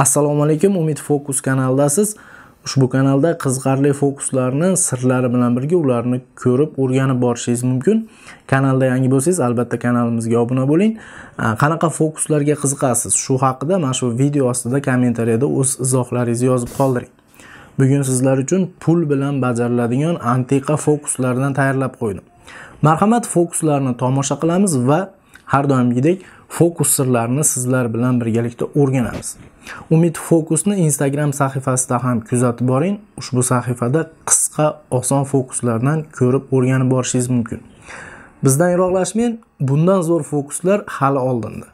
assalomu alaykum umid fokus kanaldasiz. Ushbu kanalda qiziqarli fokuslarni sirlari bilan birga ularni ko'rib o'rganib borishingiz mumkin. Kanalda yangi bo'lsangiz albatta kanalimizga obuna bo'ling. Qanaqa fokuslarga qiziqasiz? Shu haqida mana shu video ostida kommentariyada o'z izohlaringizni yozib qoldiring. Bugun sizlar uchun pul bilan bajariladigan antiqa fokuslardan tayyorlab qo'ydim. Marhamat fokuslarni tomosha qilamiz va har doimgidek fokus sirlarini sizlar bilan birgalikda o'rganamiz. Umid fokusni instagram sahifasida ham kuzatib boring. Ushbu sahifada qisqa oson fokuslardan ko'rib o'rganib borishingiz mumkin. Bizdan yiroqlashmang. Bundan zo'r fokuslar hali oldinda.